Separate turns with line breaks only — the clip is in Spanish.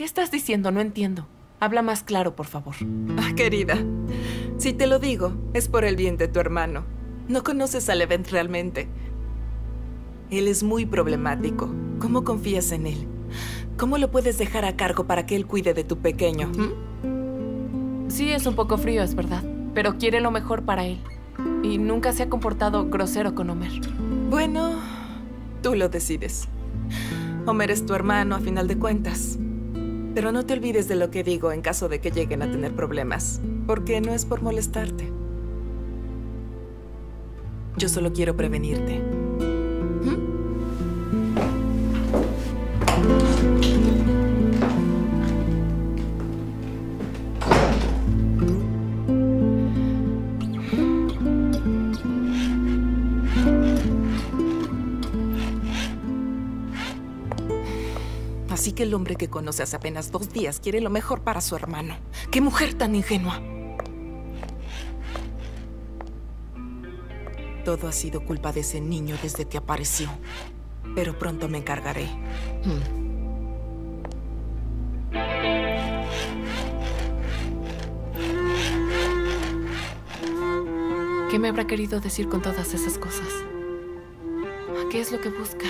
¿Qué estás diciendo? No entiendo. Habla más claro, por favor.
Ah, querida, si te lo digo, es por el bien de tu hermano. No conoces a Levent realmente. Él es muy problemático. ¿Cómo confías en él? ¿Cómo lo puedes dejar a cargo para que él cuide de tu pequeño? ¿Mm?
Sí, es un poco frío, es verdad. Pero quiere lo mejor para él. Y nunca se ha comportado grosero con Homer.
Bueno, tú lo decides. Homer es tu hermano a final de cuentas. Pero no te olvides de lo que digo en caso de que lleguen a tener problemas, porque no es por molestarte. Yo solo quiero prevenirte. Así que el hombre que conoce hace apenas dos días quiere lo mejor para su hermano. ¡Qué mujer tan ingenua! Todo ha sido culpa de ese niño desde que apareció. Pero pronto me encargaré. Hmm.
¿Qué me habrá querido decir con todas esas cosas? ¿Qué es lo que busca?